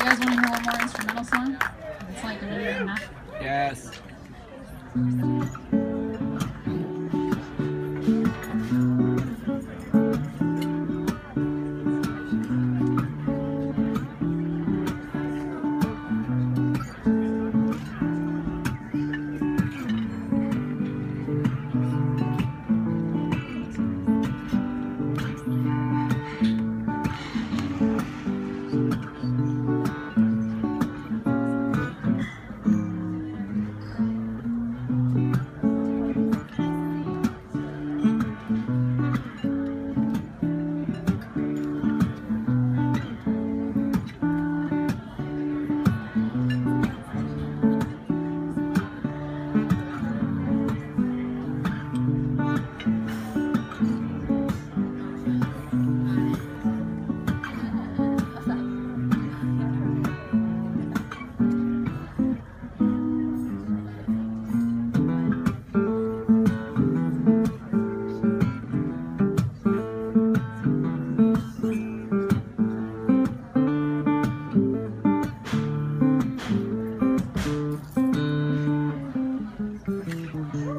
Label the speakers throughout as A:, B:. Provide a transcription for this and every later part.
A: You guys want to hear one more instrumental song? It's like a minute and a half.
B: Yes. Mm.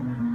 B: Mm-hmm.